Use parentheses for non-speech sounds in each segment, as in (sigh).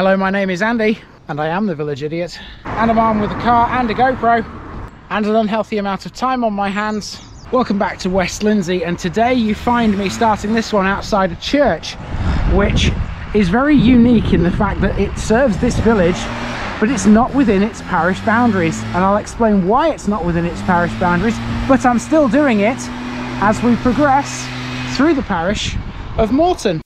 Hello, my name is Andy, and I am the Village Idiot. And I'm armed with a car and a GoPro, and an unhealthy amount of time on my hands. Welcome back to West Lindsey, and today you find me starting this one outside a church, which is very unique in the fact that it serves this village, but it's not within its parish boundaries. And I'll explain why it's not within its parish boundaries, but I'm still doing it as we progress through the parish of Morton.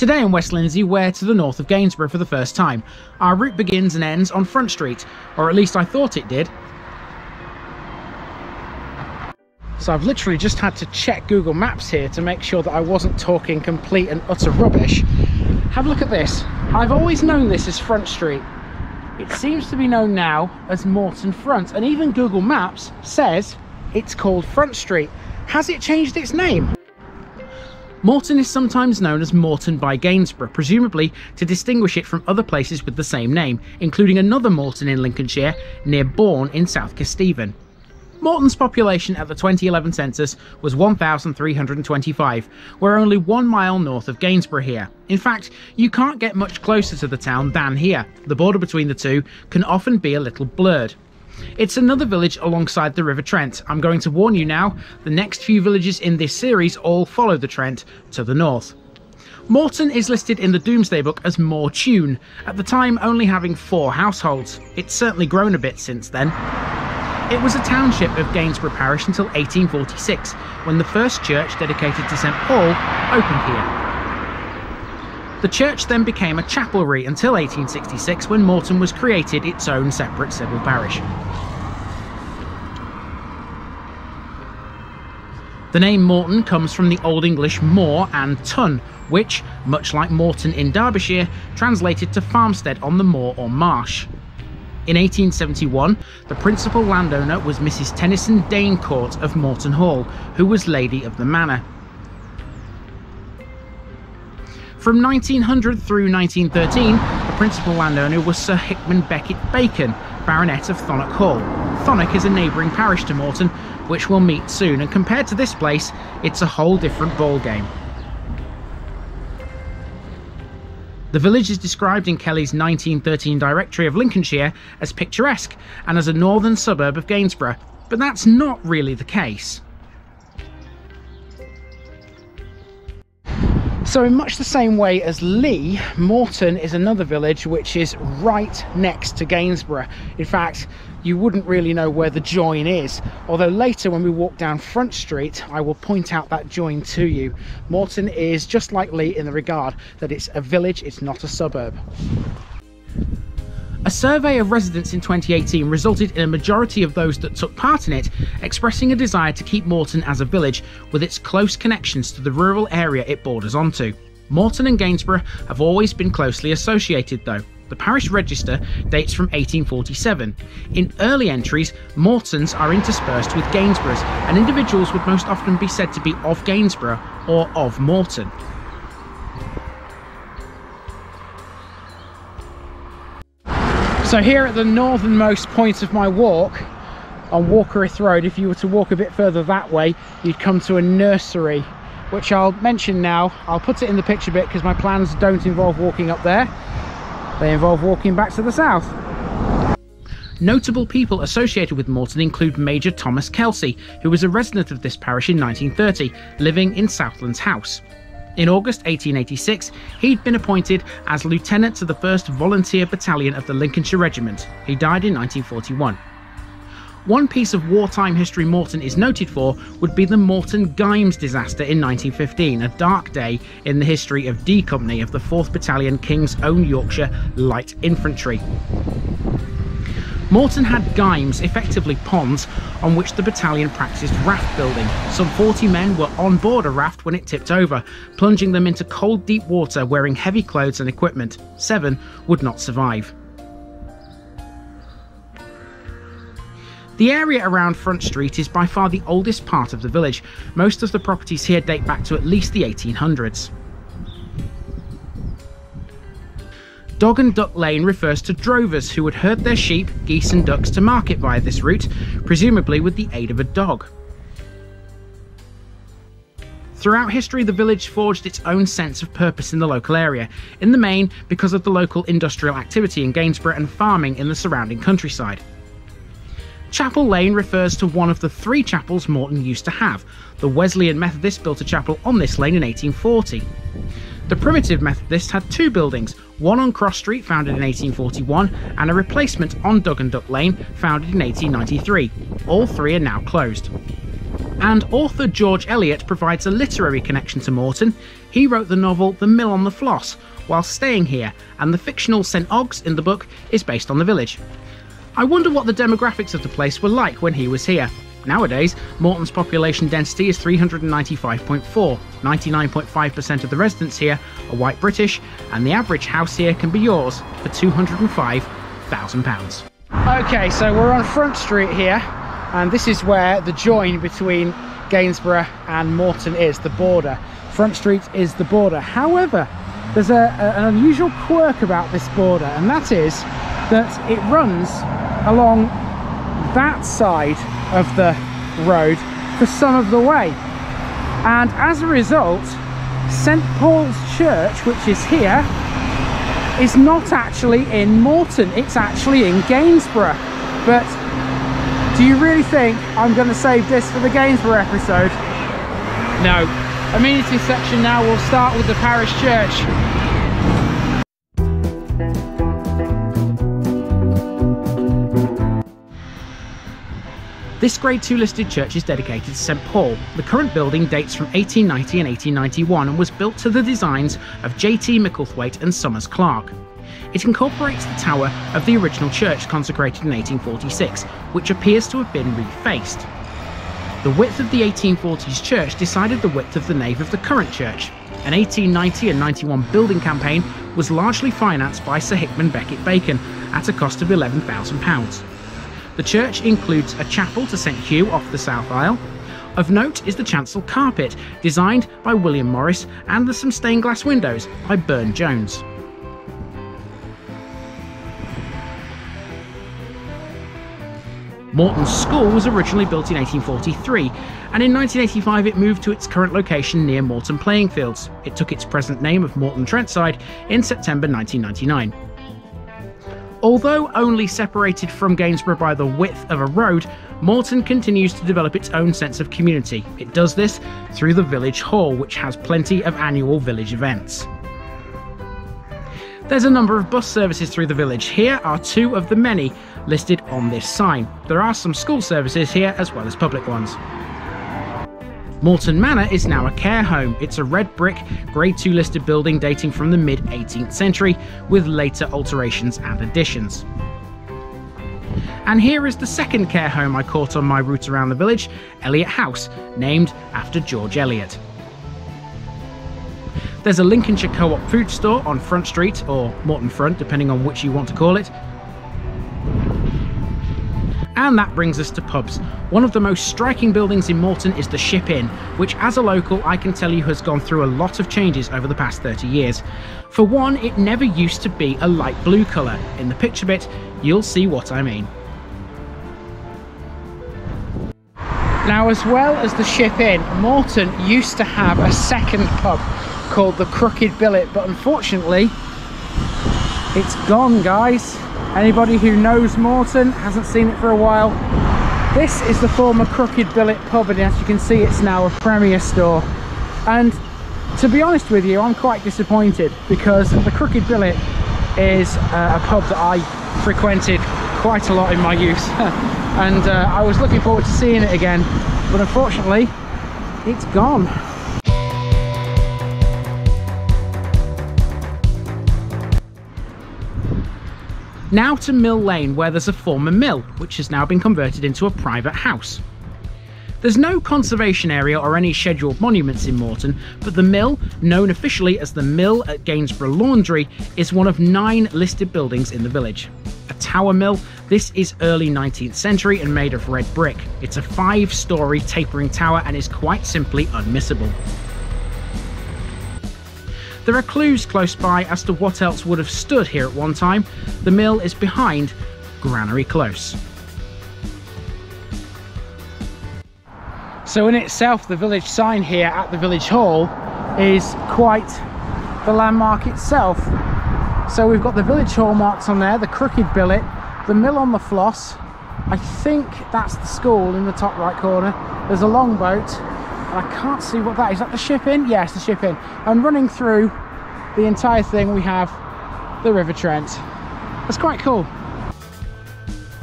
Today in West Lindsey, we're to the north of Gainsborough for the first time. Our route begins and ends on Front Street, or at least I thought it did. So I've literally just had to check Google Maps here to make sure that I wasn't talking complete and utter rubbish. Have a look at this. I've always known this as Front Street. It seems to be known now as Morton Front, and even Google Maps says it's called Front Street. Has it changed its name? Morton is sometimes known as Morton by Gainsborough, presumably to distinguish it from other places with the same name, including another Morton in Lincolnshire near Bourne in South Kesteven. Morton's population at the 2011 census was 1,325. We're only one mile north of Gainsborough here. In fact, you can't get much closer to the town than here. The border between the two can often be a little blurred. It's another village alongside the River Trent. I'm going to warn you now, the next few villages in this series all follow the Trent to the north. Morton is listed in the Domesday Book as Moretune, at the time only having four households. It's certainly grown a bit since then. It was a township of Gainsborough Parish until 1846, when the first church dedicated to St Paul opened here. The church then became a chapelry until 1866 when Morton was created its own separate civil parish. The name Morton comes from the Old English moor and tun, which, much like Morton in Derbyshire, translated to farmstead on the moor or marsh. In 1871, the principal landowner was Mrs. Tennyson D'Eyncourt of Morton Hall, who was lady of the manor. From 1900 through 1913, the principal landowner was Sir Hickman Beckett Bacon, Baronet of Thonock Hall. Thonock is a neighbouring parish to Morton, which we'll meet soon, and compared to this place, it's a whole different ballgame. The village is described in Kelly's 1913 Directory of Lincolnshire as picturesque and as a northern suburb of Gainsborough, but that's not really the case. So in much the same way as Leigh, Morton is another village which is right next to Gainsborough. In fact, you wouldn't really know where the join is. Although later when we walk down Front Street, I will point out that join to you. Morton is just like Leigh in the regard that it's a village, it's not a suburb. A survey of residents in 2018 resulted in a majority of those that took part in it expressing a desire to keep Morton as a village with its close connections to the rural area it borders onto. Morton and Gainsborough have always been closely associated though. The parish register dates from 1847. In early entries, Mortons are interspersed with Gainsboroughs, and individuals would most often be said to be of Gainsborough or of Morton. So here at the northernmost point of my walk on Walkerith Road, if you were to walk a bit further that way, you'd come to a nursery, which I'll mention now. I'll put it in the picture bit because my plans don't involve walking up there. They involve walking back to the south. Notable people associated with Morton include Major Thomas Kelsey, who was a resident of this parish in 1930, living in Southlands House. In August 1886, he'd been appointed as lieutenant to the 1st Volunteer Battalion of the Lincolnshire Regiment. He died in 1941. One piece of wartime history Morton is noted for would be the Morton Gymes disaster in 1915, a dark day in the history of D Company of the 4th Battalion King's Own Yorkshire Light Infantry. Morton had gymes, effectively ponds, on which the battalion practiced raft building. Some 40 men were on board a raft when it tipped over, plunging them into cold deep water wearing heavy clothes and equipment. Seven would not survive. The area around Front Street is by far the oldest part of the village. Most of the properties here date back to at least the 1800s. Dog and Duck Lane refers to drovers who would herd their sheep, geese and ducks to market via this route, presumably with the aid of a dog. Throughout history, the village forged its own sense of purpose in the local area, in the main because of the local industrial activity in Gainsborough and farming in the surrounding countryside. Chapel Lane refers to one of the three chapels Morton used to have. The Wesleyan Methodist built a chapel on this lane in 1840. The Primitive Methodist had two buildings, one on Cross Street, founded in 1841, and a replacement on Dug and Duck Lane, founded in 1893. All three are now closed. And author George Eliot provides a literary connection to Morton. He wrote the novel The Mill on the Floss while staying here, and the fictional St Ogg's in the book is based on the village. I wonder what the demographics of the place were like when he was here. Nowadays, Morton's population density is 395.4. 99.5% of the residents here are white British, and the average house here can be yours for £205,000. Okay, so we're on Front Street here, and this is where the join between Gainsborough and Morton is, the border. Front Street is the border. However, there's a, a, an unusual quirk about this border, and that is that it runs along that side of the road for some of the way and as a result St Paul's Church which is here is not actually in Morton, it's actually in Gainsborough but do you really think I'm going to save this for the Gainsborough episode? No. Amenity section now we'll start with the parish church This Grade 2 listed church is dedicated to St Paul. The current building dates from 1890 and 1891 and was built to the designs of J.T. Micklethwaite and Somers Clarke. It incorporates the tower of the original church consecrated in 1846, which appears to have been refaced. The width of the 1840s church decided the width of the nave of the current church. An 1890 and 91 building campaign was largely financed by Sir Hickman Beckett Bacon at a cost of £11,000. The church includes a chapel to St Hugh off the south aisle. Of note is the chancel carpet, designed by William Morris, and there's some stained glass windows by Burne Jones. Morton School was originally built in 1843, and in 1985 it moved to its current location near Morton Playing Fields. It took its present name of Morton Trentside in September 1999. Although only separated from Gainsborough by the width of a road, Morton continues to develop its own sense of community. It does this through the village hall, which has plenty of annual village events. There's a number of bus services through the village. Here are two of the many listed on this sign. There are some school services here as well as public ones. Morton Manor is now a care home. It's a red brick, Grade 2 listed building dating from the mid 18th century, with later alterations and additions. And here is the second care home I caught on my route around the village, Eliot House, named after George Eliot. There's a Lincolnshire Co-op food store on Front Street, or Morton Front, depending on which you want to call it, and that brings us to pubs. One of the most striking buildings in Morton is the Ship Inn, which as a local I can tell you has gone through a lot of changes over the past 30 years. For one, it never used to be a light blue colour. In the picture bit, you'll see what I mean. Now, as well as the Ship Inn, Morton used to have a second pub called the Crooked Billet, but unfortunately, it's gone, guys. Anybody who knows Morton, hasn't seen it for a while, this is the former Crooked Billet pub and as you can see it's now a Premier store. And to be honest with you, I'm quite disappointed because the Crooked Billet is uh, a pub that I frequented quite a lot in my youth (laughs) and uh, I was looking forward to seeing it again but unfortunately it's gone. Now to Mill Lane where there's a former mill which has now been converted into a private house. There's no conservation area or any scheduled monuments in Morton, but the mill, known officially as the Mill at Gainsborough Laundry, is one of nine listed buildings in the village. A tower mill, this is early 19th century and made of red brick. It's a five story tapering tower and is quite simply unmissable. There are clues close by as to what else would have stood here at one time. The mill is behind Granary Close. So in itself, the village sign here at the village hall is quite the landmark itself. So we've got the village hall marks on there, the crooked billet, the mill on the floss. I think that's the school in the top right corner. There's a longboat, I can't see what that is. Is that the ship Inn? Yes, the ship Inn. And running through the entire thing, we have the River Trent. That's quite cool.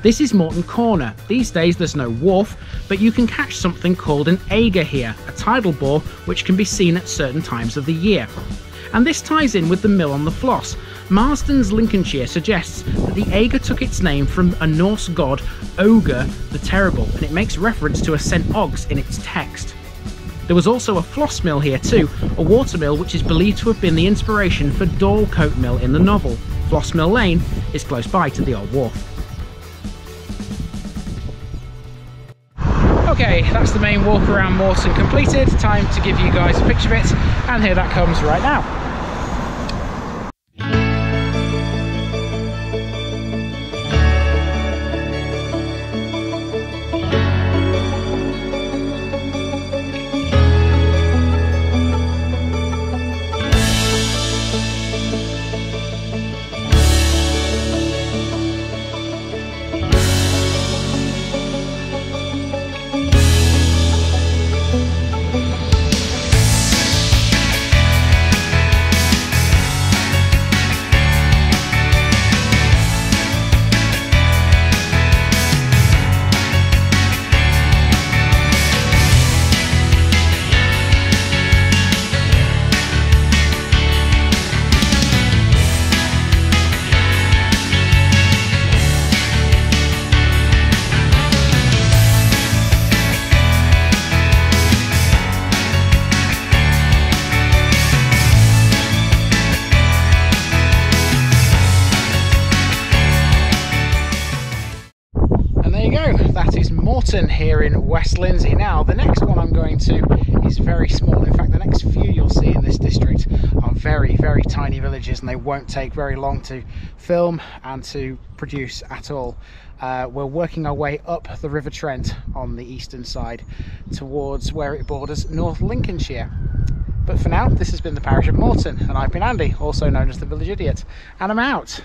This is Morton Corner. These days there's no wharf, but you can catch something called an Eagre here, a tidal bore which can be seen at certain times of the year. And this ties in with the mill on the Floss. Marsden's Lincolnshire suggests that the Eagre took its name from a Norse god, Ogre the Terrible, and it makes reference to a St. Ogg's in its text. There was also a floss mill here too, a water mill which is believed to have been the inspiration for Dorlcote Mill in the novel. Floss Mill Lane is close by to the old wharf. Okay, that's the main walk around Morton completed. Time to give you guys a picture of it, and here that comes right now. Here in West Lindsey. Now, the next one I'm going to is very small. In fact, the next few you'll see in this district are very, very tiny villages and they won't take very long to film and to produce at all. Uh, we're working our way up the River Trent on the eastern side towards where it borders North Lincolnshire. But for now, this has been the parish of Morton, and I've been Andy, also known as the Village Idiot, and I'm out.